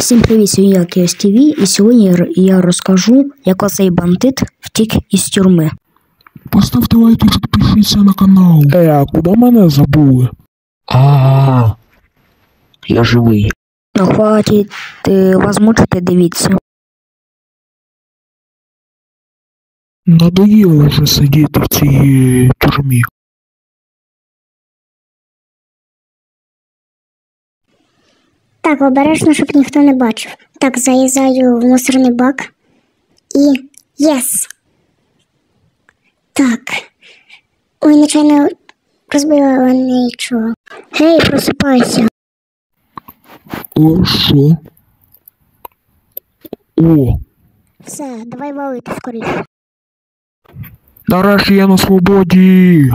Всім привіт, сьогодні я Київс ТВ, і сьогодні я- я розкажу, як оцей бандит втік із тюрми. Поставте лайк і підпишіться на канал. Е, а куди мене забули? А, я живий. Ну, хватить вас мучити, дивіться. Надоїло вже сидіти в цій тюрмі. Так, обережно, щоб ніхто не бачив. Так, залізаю в мусорний бак. І. Yes! Так. Ой, нечайно розбила, але нічого. Гей, просипайся. О, що? О, Все, давай валити скоріше. нарешті я на свободі.